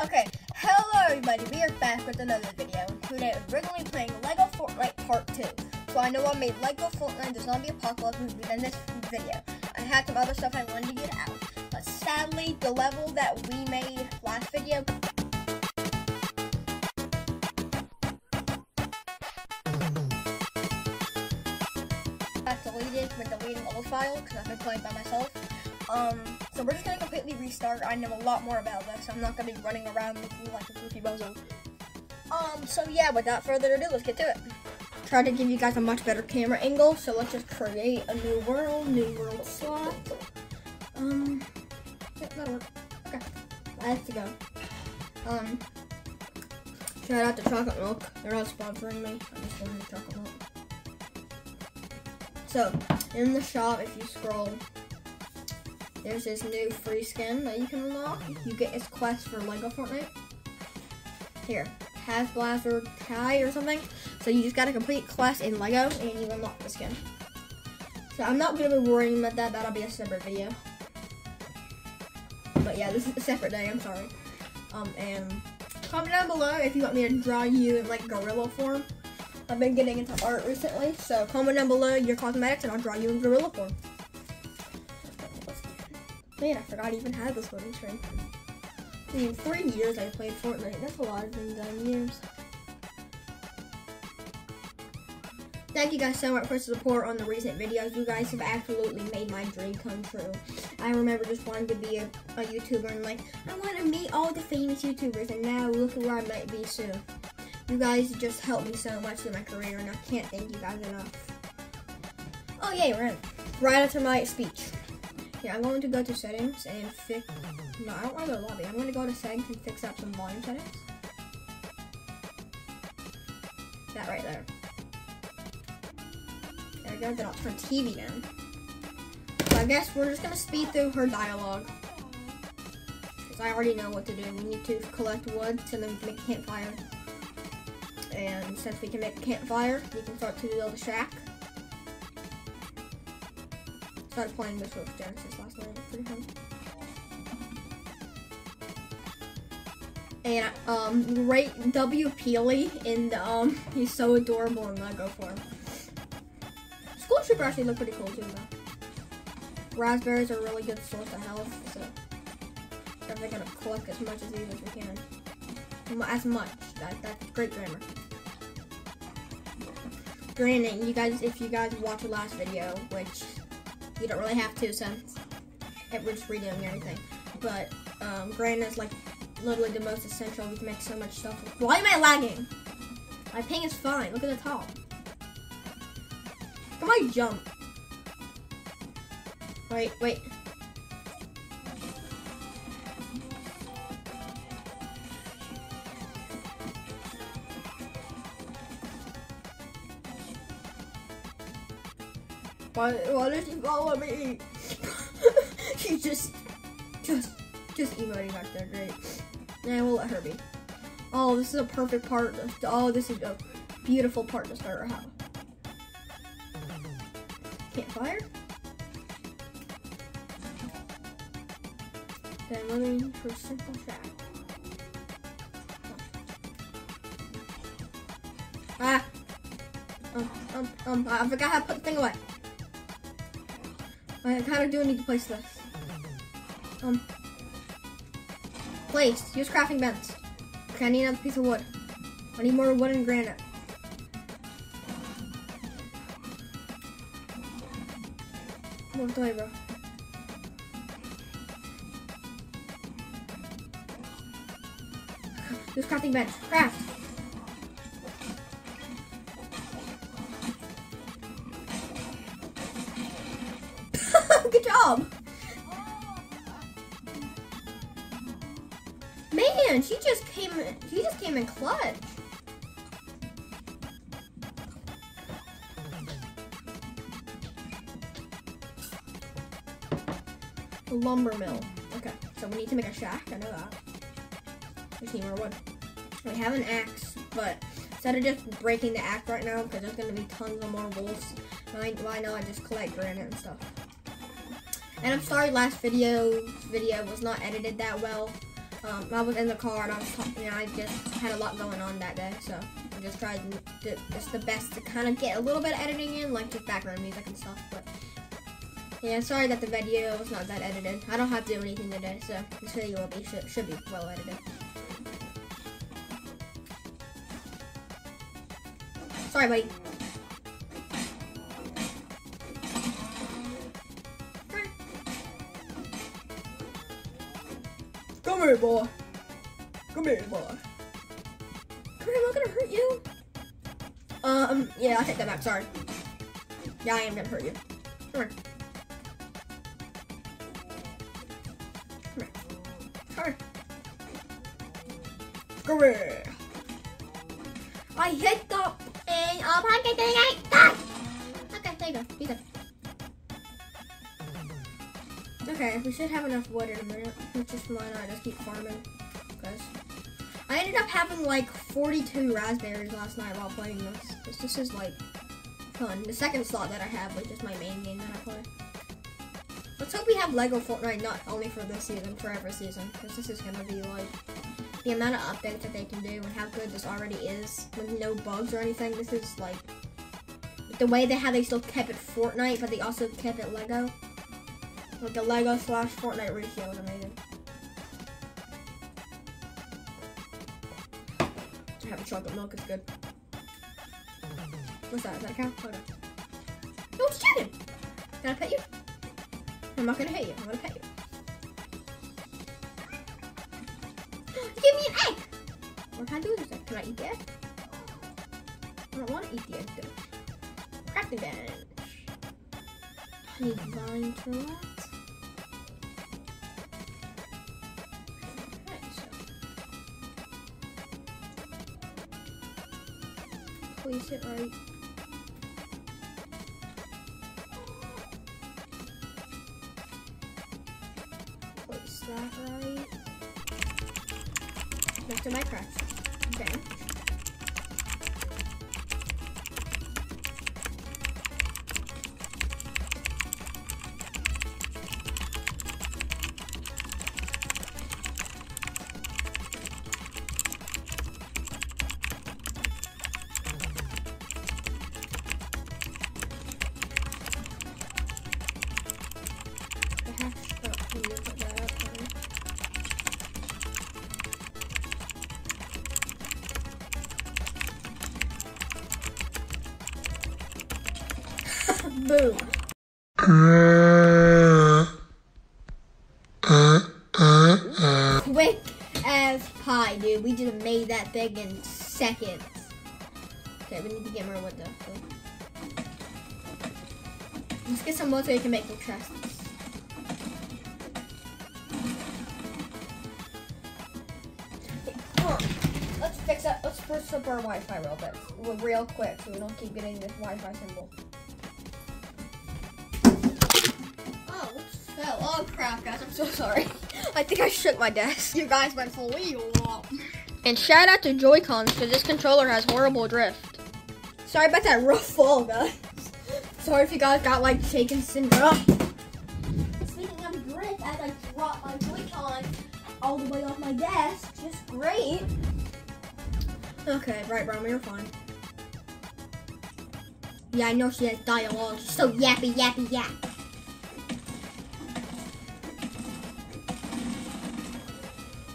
Okay, hello everybody, we are back with another video. Today we're going to be playing LEGO Fortnite Part 2. So I know I made LEGO Fortnite The Zombie Apocalypse movie in this video. I had some other stuff I wanted to get out. But sadly, the level that we made last video got deleted with deleting old files because I've been playing by myself. Um, so we're just gonna completely restart. I know a lot more about this. I'm not gonna be running around looking like a goofy bozo. Um, so yeah, without further ado, let's get to it. Try to give you guys a much better camera angle, so let's just create a new world, new world slot. Um, that'll work. Okay, let's go. Um, shout out to Chocolate Milk. They're not sponsoring me. I just wanted chocolate milk. So, in the shop, if you scroll, there's this new free skin that you can unlock. You get its quest for Lego Fortnite. Here, Has Blaster Kai or something. So you just gotta complete quest in Lego and you unlock the skin. So I'm not gonna be worrying about that. That'll be a separate video. But yeah, this is a separate day. I'm sorry. Um, and comment down below if you want me to draw you in like gorilla form. I've been getting into art recently, so comment down below your cosmetics and I'll draw you in gorilla form. Man, I forgot I even had this loading screen. I mean, three years I played Fortnite. That's a lot of done years. Thank you guys so much for support on the recent videos. You guys have absolutely made my dream come true. I remember just wanting to be a, a YouTuber and like, I want to meet all the famous YouTubers and now look at where I might be soon. You guys just helped me so much in my career and I can't thank you guys enough. Oh yeah, right. Right after my speech. Yeah, I'm going to go to settings and fix. No, I don't want to go to lobby. I'm going to go to settings and fix up some volume settings. That right there. There we go. Then I'll turn TV down. So I guess we're just going to speed through her dialogue. Because I already know what to do. We need to collect wood so then we can make a campfire. And since we can make a campfire, we can start to build a shack started playing this with Genesis last night. Pretty fun. And um, rate W Peely in the um, he's so adorable in Lego form. School Trooper actually look pretty cool too though. Raspberries are a really good source of health, so we're gonna collect as much as these as we can. As much. That that's great grammar. Granted, you guys, if you guys watch the last video, which you don't really have to since it was redoing everything. But um, granite is like literally the most essential. We can make so much stuff. Why am I lagging? My ping is fine. Look at the top. Come on, jump. Wait, wait. Why, did she follow me? She's just, just, just emoting back there. Great. And we'll let her be. Oh, this is a perfect part. oh, this is a beautiful part to start her house. Campfire. Then living for simple fact. Ah. Um, um, um, I forgot how to put the thing away. I kind of do need to place this. Um, place. Use crafting bench. Okay, I need another piece of wood. I need more wood and granite. Move the way, bro. Use crafting bench. Craft. Came in clutch. Lumber mill. Okay, so we need to make a shack. I know that. We need more wood. We have an axe, but instead of just breaking the axe right now, because there's gonna be tons of more why, why not just collect granite and stuff? And I'm sorry last video video was not edited that well. Um, I was in the car and I was talking, you know, I just had a lot going on that day, so I just tried to, just the best to kind of get a little bit of editing in, like just background music and stuff, but yeah, sorry that the video was not that edited. I don't have to do anything today, so this video will be, should, should be well edited. Sorry, buddy. Come here, boy. Come here, boy. Come here, I'm not gonna hurt you. Um, yeah, I'll take that back. Sorry. Yeah, I am gonna hurt you. Come here. Come here. Come here. I hit the thing. Oh, pocket thing. I die. Okay, there you go. Be good. Okay, we should have enough wood in a minute. Which is why not just keep farming. Because I ended up having like 42 raspberries last night while playing this. This, this is like fun. The second slot that I have, like just my main game that I play. Let's hope we have Lego Fortnite not only for this season, for every season. Because this is going to be like the amount of updates that they can do and how good this already is with no bugs or anything. This is like the way they how they still kept it Fortnite, but they also kept it Lego. Like the Lego slash Fortnite ratio is amazing. I have a chocolate milk, it's good. What's that? Is that a cow? Hold on. No, it's chicken! Can I pet you? I'm not gonna hit you, I'm gonna pet you. Give me an egg! What can I do with this egg? Can I eat the egg? I don't want to eat the egg though. Crafting bench. I need vine for that. place it right. Boom. Quick as pie, dude. We just made that thing in seconds. Okay, we need to get more wood though. Let's get some wood so we can make the chests. Let's fix that. Let's spruce up our Wi-Fi real bit, real quick, so we don't keep getting this Wi-Fi symbol. Crap, guys! I'm so sorry. I think I shook my desk. You guys went full wheel. And shout out to Joy-Cons because this controller has horrible drift. Sorry about that rough fall, guys. Sorry if you guys got like shaken syndrome. Speaking of drift, as I dropped my Joy-Con all the way off my desk, just great. Okay, right, Brahma, you're fine. Yeah, I know she has dialogue. She's so yappy, yappy, yap.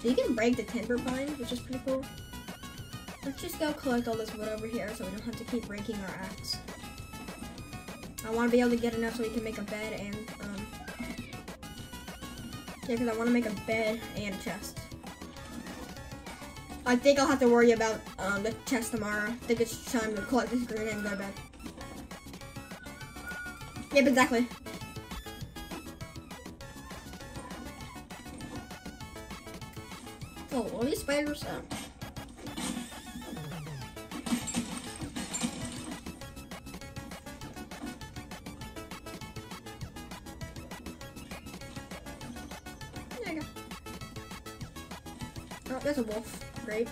So you can break the timber pines, which is pretty cool. Let's just go collect all this wood over here so we don't have to keep breaking our axe. I want to be able to get enough so we can make a bed and, um, yeah, because I want to make a bed and a chest. I think I'll have to worry about um, the chest tomorrow. I think it's time to collect this green and go to bed. Yep, exactly. Oh, all these spiders ah. you go. Oh, there's a wolf. Great.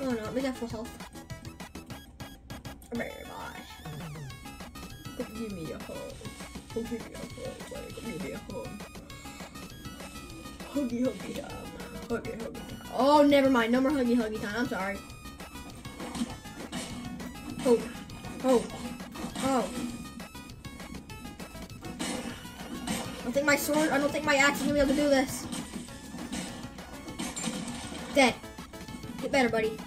Oh no, we got full health. Oh bye bye. Give me a hug. Come give me a buddy. Give me a hug. Huggy huggy time. Huggy huggy. Oh, never mind. No more huggy huggy time. I'm sorry. Oh. Oh. Oh. I don't think my sword, I don't think my axe is gonna be able to do this. Dead. Get better, buddy.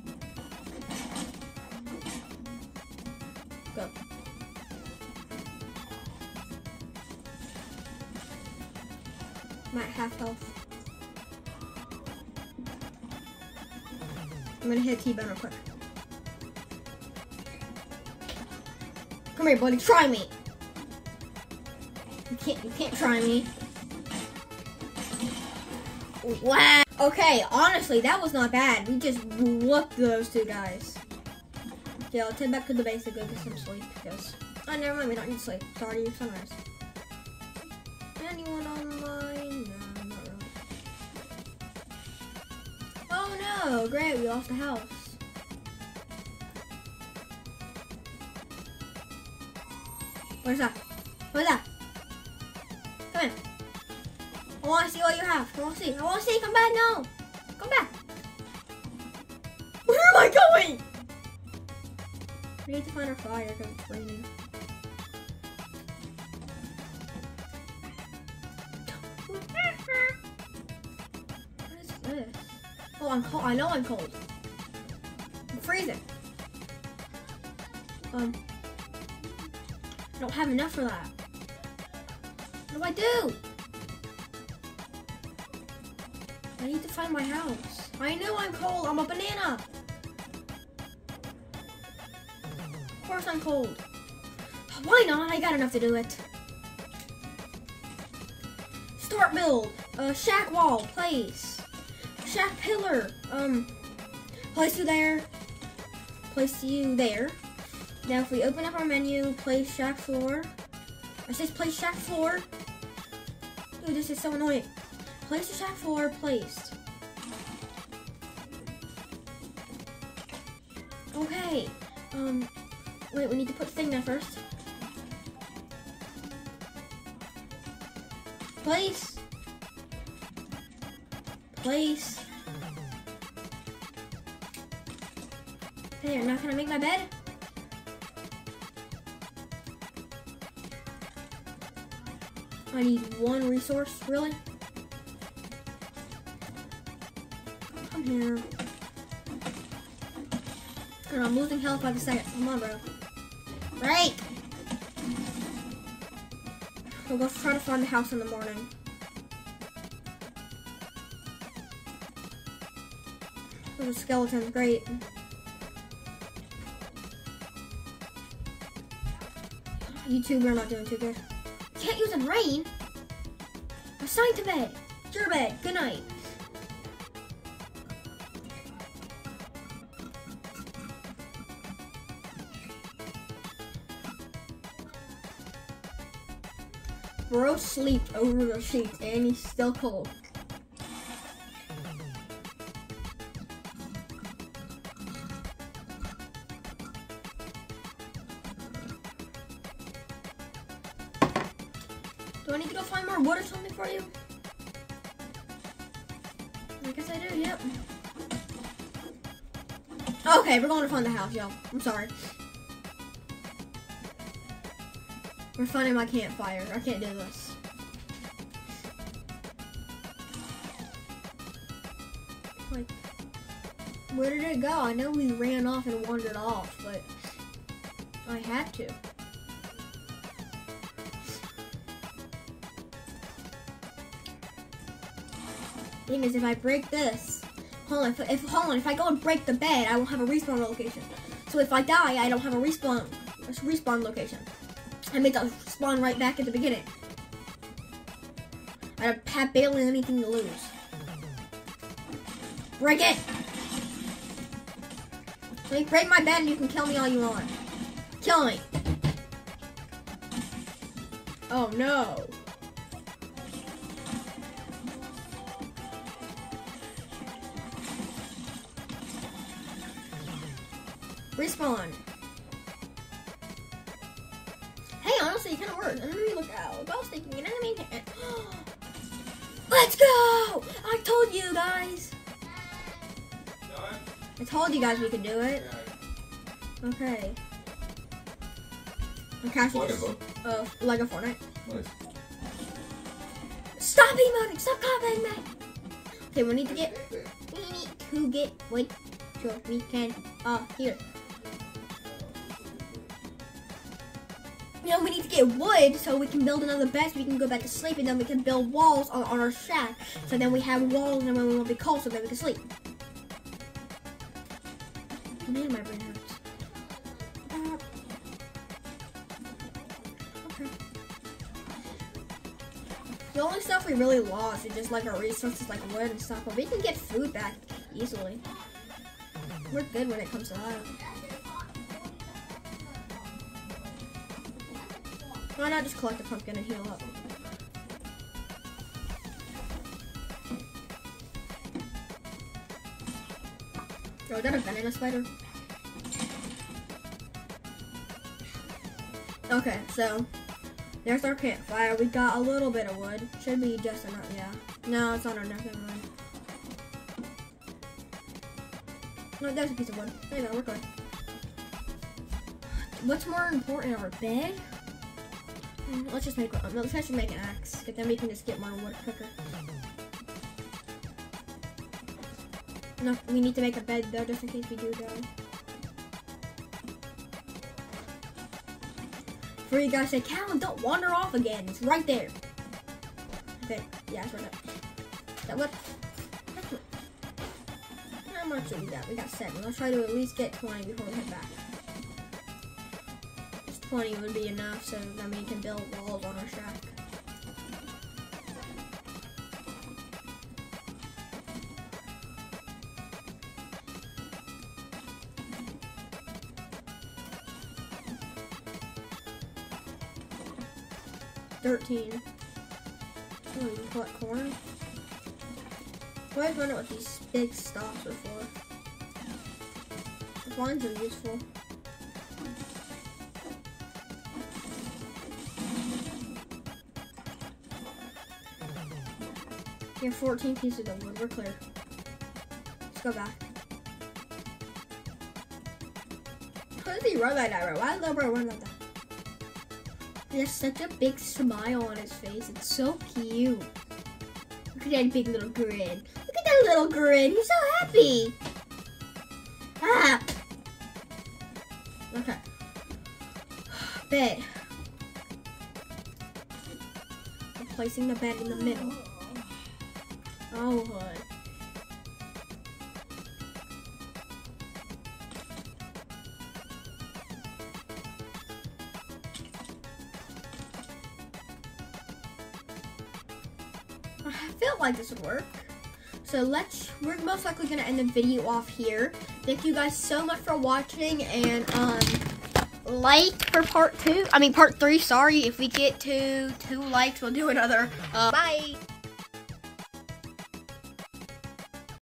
Go. I'm half health. I'm gonna hit T-bone real quick. Come here, buddy. Try me. You can't. You can't try me. Wow. Okay, honestly, that was not bad. We just whooped those two guys. Okay, I'll take back to the base to go get some sleep because. Oh, never mind. We don't need sleep. Already sunrise. Oh! Great, we lost the house. Where's that? Where's that? Come in. I want to see what you have. I want to see. I want to see. Come back now. Come back. Where am I going? We need to find our fire because it's raining. I'm cold. I know I'm cold. I'm freezing. Um, I don't have enough for that. What do I do? I need to find my house. I know I'm cold. I'm a banana. Of course I'm cold. Why not? I got enough to do it. Start build. Uh, shack wall. Place. Shack pillar. Um, place you there. Place you there. Now if we open up our menu, place shack floor. It says place shack floor. Dude, this is so annoying. Place the shack floor placed. Okay. Um, wait, we need to put the thing there first. Place. Place. There, now can I make my bed? I need one resource, really? Come here. And I'm losing health by the second. Come on, bro. Right! We'll go try to find the house in the morning. There's a skeleton, great. You two, we're not doing too good. Can't use in rain. Assign to bed. It's your bed. Good night. Bro sleeped over the sheets and he's still cold. House, y'all. I'm sorry. We're finding my campfire. I can't do this. Like, where did it go? I know we ran off and wandered off, but I had to. Thing is, if I break this, hold on, if, if hold on, if I go and break the bed, I won't have a respawn location. So if I die, I don't have a respawn respawn location. I made that spawn right back at the beginning. I have barely anything to lose. Break it! Let me break my bed and you can kill me all you want. Kill me. Oh no. Hey, honestly, it kind of works. Enemy look out. Was thinking an enemy. Let's go! I told you guys. I told you guys we could do it. Okay. I'm casting Like a this. Uh, Lego Fortnite. Nice. Stop emoting! Stop copying me! Okay, we need to get. We need to get wood so we can. Uh, here. You know, we need to get wood so we can build another bed so we can go back to sleep and then we can build walls on, on our shack. So then we have walls and then we won't be cold so then we can sleep. Man, my brain hurts. Uh, okay. The only stuff we really lost is just like our resources like wood and stuff, but we can get food back easily. We're good when it comes to that. Why not just collect a pumpkin and heal up? Oh, is that a banana spider? Okay, so there's our campfire. We got a little bit of wood. Should be just enough, yeah. No, it's not enough, never mind. No, there's a piece of wood. There we're good. What's more important, our bed? Mm, Let's just make let's just make an axe, then we can just get more wood quicker. No, we need to make a bed though, just in case we do die. For you guys say, Callum, don't wander off again. It's right there. Okay, yeah, it's right there. That what? How much did we got? We got seven. Let's try to at least get 20 before we head back. Just 20 would be enough so that we can build walls on our shack. Thirteen. Oh, you collect corn. I always wonder what these big stalks are for. The vines are useful. You have 14 pieces of wood. We're clear. Let's go back. He run like that, bro? Why does bro run like that? He has such a big smile on his face. It's so cute. Look at that big little grin. Look at that little grin. He's so happy. Ah. Okay. Bed. I'm placing the bed in the middle. Oh, hood. I feel like this would work. So let's, we're most likely gonna end the video off here. Thank you guys so much for watching and um, like for part two, I mean part three, sorry. If we get to two likes, we'll do another. Uh, bye.